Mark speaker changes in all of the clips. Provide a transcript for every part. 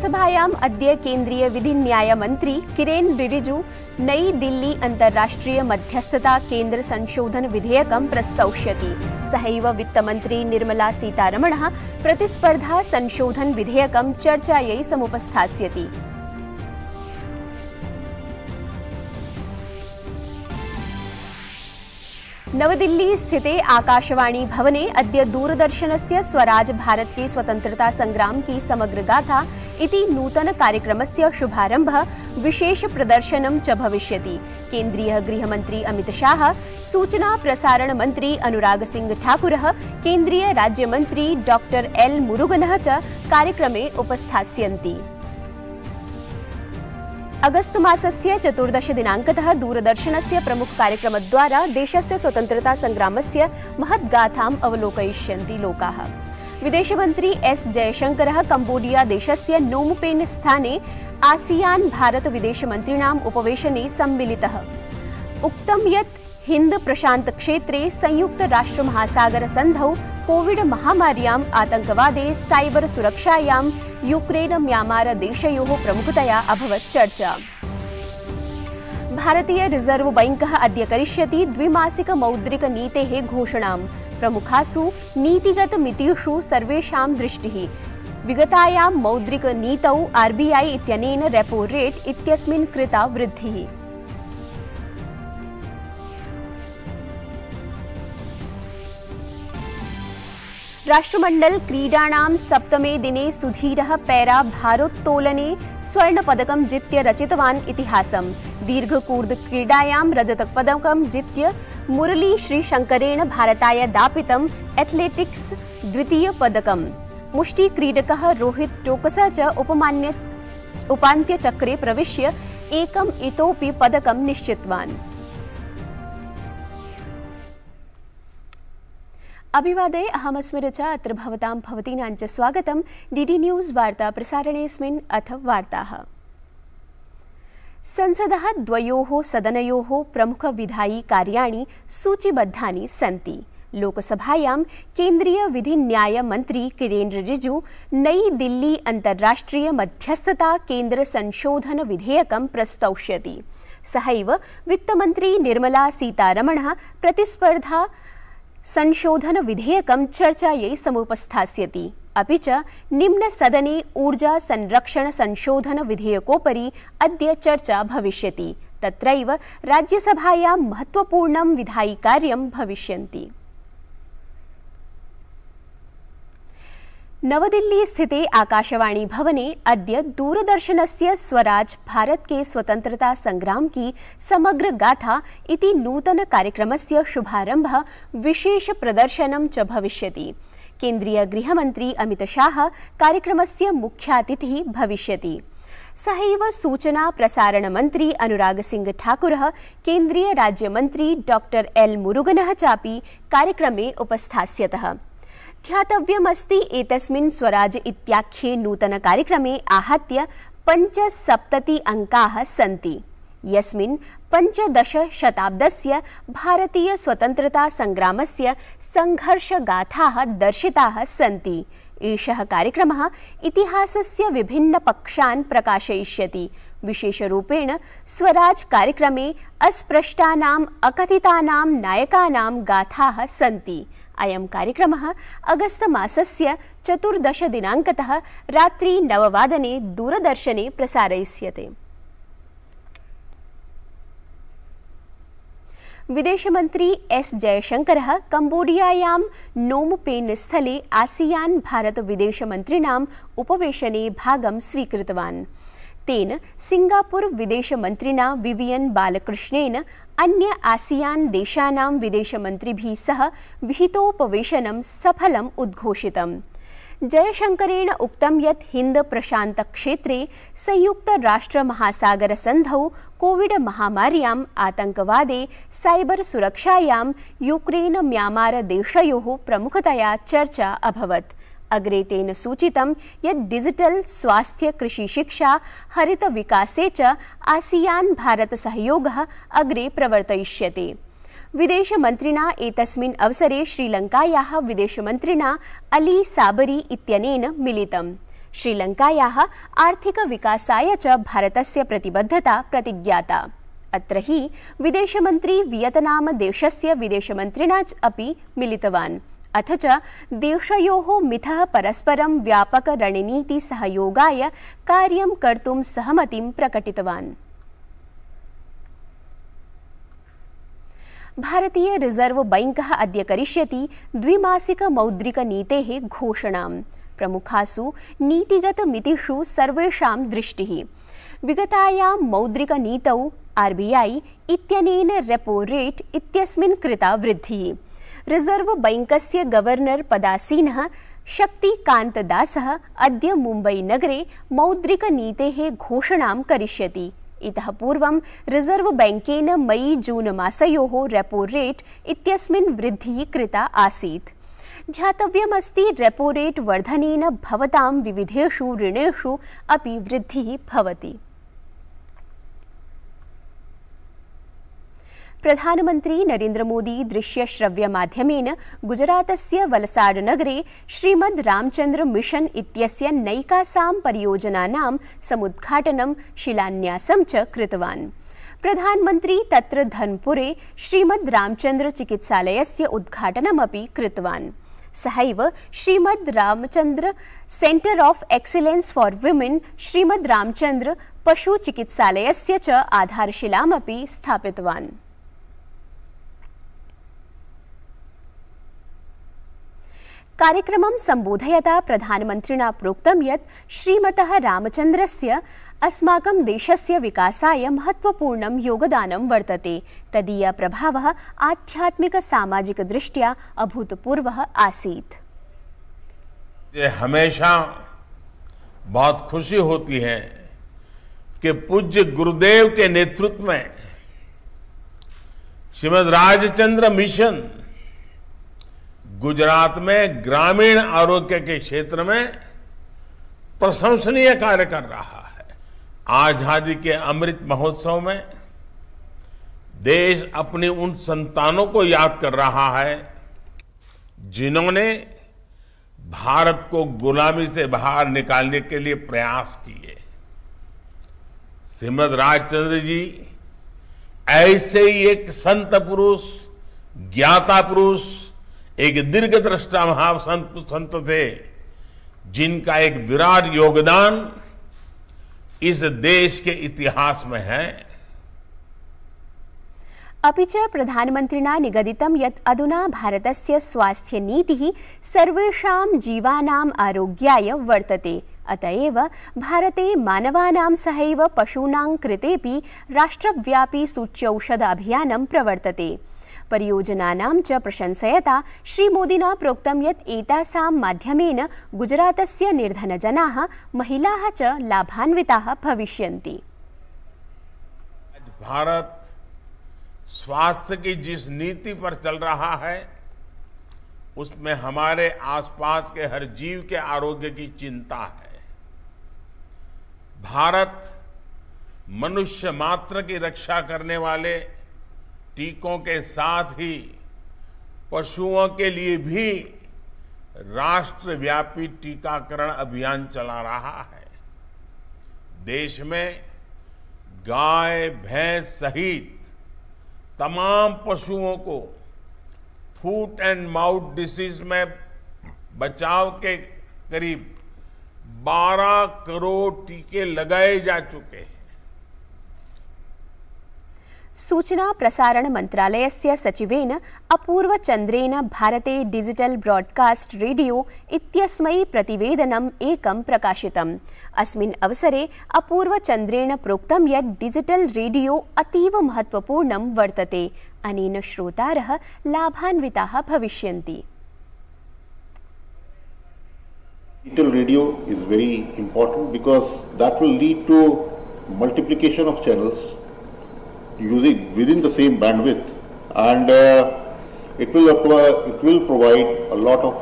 Speaker 1: लोकसभायाम् अद्य केंद्रीय मंत्री किरेन रिजिजू नई दिल्ली अंतरराष्ट्रीय मध्यस्थता केन्द्र संशोधन विधेयक प्रस्तौष्यति। सहैव वित्तमन्त्री निर्मला सीतारमणः प्रतिस्पर्धा संशोधन विधेयक चर्चाई समुपस्थास्यति। नवदिल्ली स्थिते आकाशवाणी भवने अद्य दूरदर्शनस्य स्वराज भारत के स्वतंत्रता संग्राम की समग्र गाथा इति नूतन कार्यक्रमस्य शुभारम्भः विशेष प्रदर्शनं च भविष्यति। गृहमन्त्री अमित शाह, सूचना प्रसारण मंत्री अनुराग सिंह ठाकुरः, केंद्रीय राज्यमन्त्री डॉक्टर एल मुरुगनः च कार्यक्रमे उपस्थास्यन्ति। अगस्त मसल चतुर्दश दिनाङ्कतः दूरदर्शनस्य प्रमुखकार्यक्रमद्वारा देशस्य महदगाथा संग्रामस्य महद्गाथाम् अवलोकयिष्यन्ति लोकाः। विदेशमन्त्री एस् जयशङ्करः देश से नोमपेन स्थने आसियान भारत विदेशमन्त्रिणाम् उपवेशने सम्मिलितः। उक्तं यत् हिन्द प्रशान्त क्षेत्रे संयुक्त राष्ट्र महासागर सन्धौ कोविड महामार्याम् आतङ्कवादे साइबर सुरक्षायां, यूक्रेन, म्यांमार देशयोः प्रमुखतया अभवत् चर्चा। भारतीय रिज़र्व बैंकः अद्य करिष्यति द्विमासिक मौद्रिक नीतेः घोषणां प्रमुखासु नीतिगतमितिषु सर्वेषां दृष्टिः। विगतायां मौद्रिक नीतौ आरबीआई इत्यनेन रेपो रेट् इत्यस्मिन् कृता वृद्धिः। राष्ट्रमण्डल क्रीडाणां सप्तमे दिने सुधीरः पैरा भारोत्तोलने स्वर्णपदकं जित्य रचितवान् इतिहासं। दीर्घकूर्द क्रीडायां रजतपदकं जित्य मुरली श्रीशङ्करेण भारताय दापितम् एथलेटिक्स् द्वितीयपदकम् मुष्टिक्रीडकः रोहित टोकसः च उपमान्य उपान्त्यचक्रे प्रविश्य एकम् इतोपि पदकं निश्चितवान्। अभिवादये अहमस्मि अत्र च स्वागतं डिडि न्यूस् वार्ता प्रसारणेऽस्मिन् अथ वार्ताः। संसदः द्वयोः सदनयोः प्रमुखविधायि कार्याणि सूचिबद्धानि सन्ति। लोकसभायां केंद्रीय विधिन्याय मन्त्री किरेन रिजिजू नई दिल्ली अंतर्राष्ट्रीय मध्यस्थता केन्द्र संशोधन विधेयक प्रस्तौष्यति। सहैव वित्तमन्त्री निर्मला सीतारमणः प्रतिस्पर्धा संशोधन विधेयक चर्चायै समुपस्थास्यति। ऊर्जा संरक्षण संशोधन विधेयकोपरी अद्य चर्चा भविष्य तत्रैव राज्यसभायां महत्त्वपूर्णं विधायी कार्य भविष्यन्ति। नवदिल्ली स्थिते आकाशवाणी भवने अद्य दूरदर्शनस्य स्वराज भारत के स्वतंत्रता संग्राम की समग्र गाथा इति नूतन कार्यक्रमस्य शुभारम्भः विशेष प्रदर्शनं च भविष्यति। केंद्रीय गृहमन्त्री अमित शाह कार्यक्रमस्य मुख्यातिथिः भविष्यति। सहैव सूचना प्रसारण मन्त्री अनुराग सिंह ठाकुरः केंद्रीय राज्यमन्त्री डॉक्टर एल मुरुगनः चापि कार्यक्रमे उपस्थास्यतः। ध्यातव्यमस्ति एतस्मिन् स्वराज इत्याख्ये नूतनकार्यक्रमे आहत्य पञ्चसप्तति अङ्काः सन्ति। यस्मिन् पञ्चदशशताब्दस्य भारतीयस्वतन्त्रतासङ्ग्रामस्य सङ्घर्षगाथाः दर्शिताः सन्ति। एषः कार्यक्रमः इतिहासस्य विभिन्नपक्षान् प्रकाशयिष्यति। विशेषरूपेण स्वराज कार्यक्रमे अस्पृष्टानाम् अकथितानां नायकानां गाथाः सन्ति। अयं कार्यक्रमः अगस्तमासस्य चतुर्दशदिनाङ्कतः रात्रि नववादने दूरदर्शने प्रसारयिष्यते। विदेशमन्त्री एस् जयशङ्करः कम्बोडियायां नोमपेन् स्थले आसियान् भारत विदेशमन्त्रिणाम् उपवेशने भागं स्वीकृतवान्। तेन सिङ्गापुर विदेशमन्त्रिणा विवियन् बालकृष्णेन अन्य आसियान् देशानां विदेशमन्त्रिभिः सह सफलम् उद्घोषितम्। जयशङ्करेण उक्तं यत् हिन्द प्रशान्तक्षेत्रे संयुक्तराष्ट्रमहासागरसन्धौ कोविड महामार्याम् आतङ्कवादे साइबर सुरक्षायां यूक्रेन म्यांमार देशयोः प्रमुखतया चर्चा अभवत्। अग्रे तेन सूचितं यत् डिजिटल स्वास्थ्य कृषिशिक्षा हरितविकासे च आसियान् भारतसहयोगः अग्रे प्रवर्तयिष्यते। विदेशमन्त्रिणा एतस्मिन् अवसरे श्रीलङ्कायाः विदेशमन्त्रिणा अली साबरी इत्यनेन मिलितम्। श्रीलङ्कायाः आर्थिकविकासाय च भारतस्य प्रतिबद्धता प्रतिज्ञाता। अत्र हि विदेशमन्त्री वियतनाम देशस्य विदेशमन्त्रिणा अपि मिलितवान्। अथ च देशयोः मिथः परस्परं व्यापकरणनीतिसहयोगाय कार्यं कर्तुं सहमतिं प्रकटितवान्। भारतीय रिज़र्व बैंकः अद्य करिष्यति द्विमासिकमौद्रिकनीतेः घोषणां प्रमुखासु नीतिगतमितिषु सर्वेषां दृष्टिः। विगतायां मौद्रिकनीतौ आर्बीआई इत्यनेन रेपो रेट् इत्यस्मिन् कृता वृद्धिः। रिज़र्व बैंकस्य गवर्नर पदासीनः शक्तिकान्तदासः अद्य मुम्बईनगरे मौद्रिकनीतेः घोषणां करिष्यति। इतः पूर्वं रिज़र्व बैंकेन मई जून मासयोः रेपो रेट् इत्यस्मिन् वृद्धिः कृता आसीत्। ध्यातव्यमस्ति रेपो रेट् वर्धनेन भवतां विविधेषु ऋणेषु अपि प्रधानमन्त्री नरेन्द्रमोदी दृश्यश्रव्यमाध्यमेन गुजरातस्य वलसाडनगरे श्रीमद् रामचन्द्र मिशन् इत्यस्य नैकासां परियोजनानां समुद्घाटनं शिलान्यासं च कृतवान्। प्रधानमन्त्री तत्र धनपुरे श्रीमद् रामचन्द्र चिकित्सालयस्य उद्घाटनमपि कृतवान्। सहैव Shrimad Ramchandra centre of excellence for women Shrimad Ramchandra पशुचिकित्सालयस्य च आधारशिलामपि स्थापितवान्। कार्यक्रमं सम्बोधयता प्रधानमन्त्रिणा प्रोक्तं यत् श्रीमतः रामचन्द्रस्य अस्माकं देशस्य विकासाय महत्त्वपूर्णं योगदानं वर्तते। तदीयप्रभावः आध्यात्मिकसामाजिकदृष्ट्या अभूतपूर्वः आसीत्।
Speaker 2: हमेशा बहुत खुशी होती है कि पूज्य गुरुदेव के नेतृत्व में श्रीमद राजचंद्र मिशन गुजरात में ग्रामीण आरोग्य के क्षेत्र में प्रशंसनीय कार्य कर रहा है। आज़ादी के अमृत महोत्सव में देश अपनी उन संतानों को याद कर रहा है, जिन्होंने भारत को गुलामी से बाहर निकालने के लिए प्रयास किए। श्रीमद राजचंद्र जी ऐसे ही एक संत पुरुष, ज्ञाता पुरुष एक दीर्घ दृष्टा महासंत संत थे, जिनका एक विराट योगदान इस देश के इतिहास में है।
Speaker 1: अपि च प्रधानमन्त्रिणा निगदितं यत् अधुना भारतस्य स्वास्थ्यनीतिः सर्वेषां जीवानाम् आरोग्याय वर्तते। अत भारते मानवानां सहैव पशूनां राष्ट्रव्यापी सूच्यौषध अभियानं प्रवर्तते। परियोजनानां च प्रशंसयता श्रीमोदिना प्रोक्तं यत् एतासां माध्यमेन गुजरातस्य निर्धनजनाः, महिलाः च लाभान्विताः भविष्यन्ति।
Speaker 2: भारत स्वास्थ्य की जिस नीति पर चल रहा है, उसमें हमारे आसपास के हर जीव के आरोग्य की चिंता है। भारत मनुष्य मात्र की रक्षा करने वाले टीकों के साथ ही पशुओं के लिए भी राष्ट्रव्यापी टीकाकरण अभियान चला रहा है। देश में गाय, भैंस सहित तमाम पशुओं को फूट एंड माउथ डिसीज में बचाव के करीब 12 करोड़ टीके लगाए जा चुके हैं।
Speaker 1: सूचना प्रसारण मन्त्रालयस्य सचिवेन अपूर्वचन्द्रेण भारते डिजिटल ब्रॉडकास्ट रेडियो इत्यस्मै प्रतिवेदनम् एकं प्रकाशितम्। अस्मिन् अवसरे अपूर्वचन्द्रेण प्रोक्तं यत् डिजिटल रेडियो अतीव महत्त्वपूर्णं वर्तते। अनेन श्रोतारः लाभान्विताः भविष्यन्ति।
Speaker 3: Digital radio is very important because that will lead to multiplication of channels using within the same bandwidth and uh, it will apply, it will provide a lot of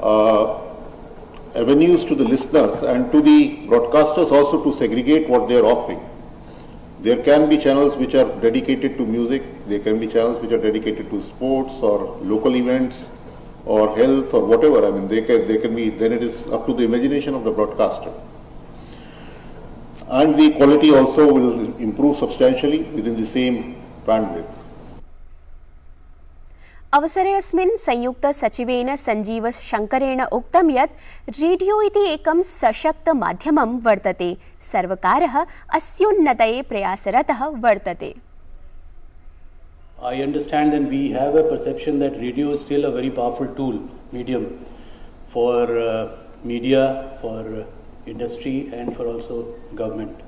Speaker 3: uh, avenues to the listeners and to the broadcasters also to segregate what they are offering. There can be channels which are dedicated to music, there can be channels which are dedicated to sports or local events or health or whatever. I mean, they can, they can be, then it is up to the imagination of the broadcaster And the quality also will improve substantially within the same bandwidth.
Speaker 1: अवसरे अस्मिन् संयुक्तसचिवेन सञ्जीवशङ्करेण उक्तं यत् radio इति एकं सशक्तमाध्यमं वर्तते सर्वकारः अस्योन्नतये प्रयासरतः वर्तते
Speaker 4: I understand and we have a perception that radio is still a very powerful tool, medium for uh, media, for uh, industry and for also government.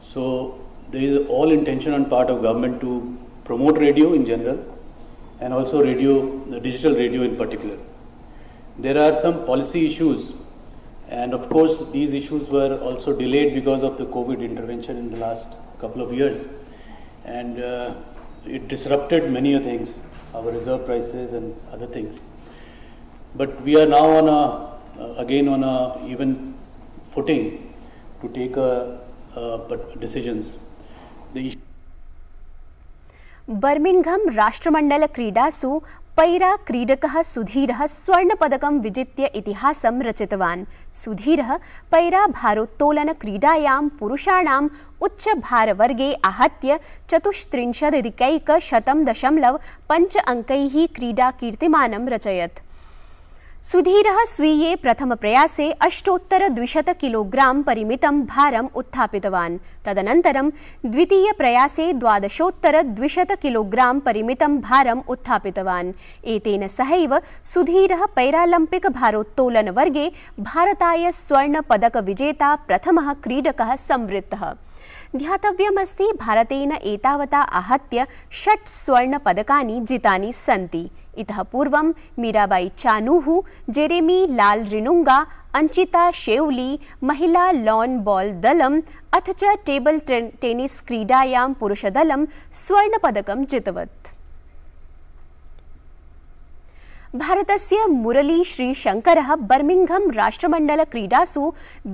Speaker 4: So there is all intention on part of government to promote radio in general and also radio, the digital radio in particular. There are some policy issues, and of course, these issues were also delayed because of the COVID intervention in the last couple of years, and uh, it disrupted many things, our reserve prices and other things. But we are now on a uh, again on a even footing to take a, uh, decisions. The
Speaker 1: Birmingham राष्ट्रमण्डलक्रीडासु para क्रीडकः सुधीरः स्वर्णपदकं विजित्य इतिहासं रचितवान् सुधीरः para भारोत्तोलनक्रीडायां पुरुषाणाम् उच्चभारवर्गे आहत्य चतुस्त्रिंशदधिकैकशतं दशमलव पञ्च अङ्कैः क्रीडाकीर्तिमानं रचयत् सुधीरः स्वीये प्रथमप्रयासे अष्टोत्तरद्विशत किलोग्रां परिमितं भारम् उत्थापितवान्। तदनन्तरं द्वितीयप्रयासे द्वादशोत्तरद्विशत किलोग्रां परिमितं भारम् उत्थापितवान्। एतेन सहैव सुधीरः पैरालम्पिक भारोत्तोलनवर्गे भारताय स्वर्णपदकविजेता प्रथमः क्रीडकः संवृत्तः। ध्यातव्यमस्ति भारतेन एतावता आहत्य षट् स्वर्णपदकानि जितानि सन्ति। इतः पूर्वं मीराबाई चानूः जेरेमी लाल रिनुंगा अंचिता शेवली महिला लॉन बॉल दलम् अथ च टेबल टेनिस क्रीडायां पुरुषदलं स्वर्णपदकं जितवत् भारतस्य मुरली श्रीशङ्करः बर्मिङ्घम् राष्ट्रमण्डलक्रीडासु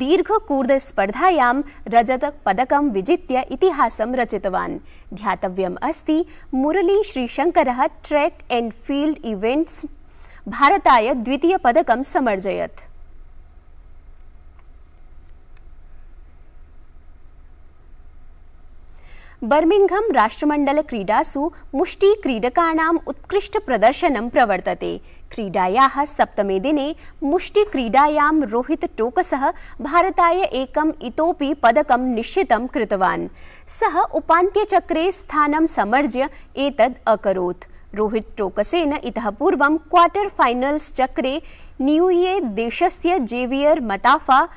Speaker 1: दीर्घकूर्दस्पर्धायां रजतपदकं विजित्य इतिहासं रचितवान्। ध्यातव्यम् अस्ति, मुरली श्रीशङ्करः ट्रेक् एण्ड् फील्ड् इवेण्ट्स् भारताय द्वितीयपदकं समर्जयत्। बर्मिंघम राष्ट्रमण्डलक्रीडासु मुष्टिक्रीडकाणाम् उत्कृष्टप्रदर्शनं प्रवर्तते। क्रीडायाः सप्तमे दिने मुष्टिक्रीडायां रोहित टोकसः भारताय एकम् इतोपि पदकं निश्चितं कृतवान्। सः उपान्त्यचक्रे स्थानं समर्ज्य एतद् अकरोत्। रोहित टोकसेन इतः पूर्वं क्वार्टर् फैनल्स् चक्रे न्यूये देशस्य जेवियर् मताफा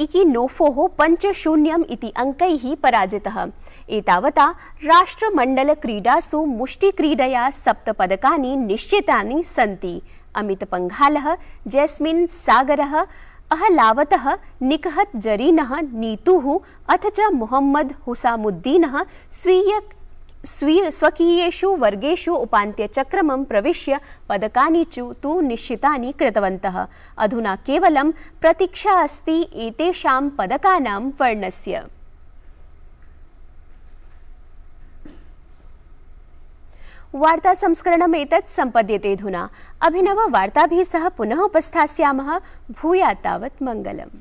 Speaker 1: इकिनोफोः पञ्चशून्यम् इति अङ्कैः पराजितः। एतावता राष्ट्रमण्डलक्रीडासु मुष्टिक्रीडया सप्तपदकानि निश्चितानि सन्ति। अमितपङ्घालः जैस्मिन् सागरः, अहलावतः, निकहत् जरीनः, नीतुः, अथ च मुहम्मद हुसामुद्दीनः, स्वीय स्वी, स्वकीयेषु वर्गेषु उपान्त्यचक्रमं प्रविश्य पदकानि चु तु निश्चितानि कृतवन्तः। अधुना केवलं प्रतीक्षा अस्ति एतेषां पदकानां वर्णस्य। वार्तासंस्करणमेतत् सम्पद्यते अधुना। अभिनववार्ताभिः सह पुनः उपस्थास्यामः भूयात् तावत् मङ्गलम्।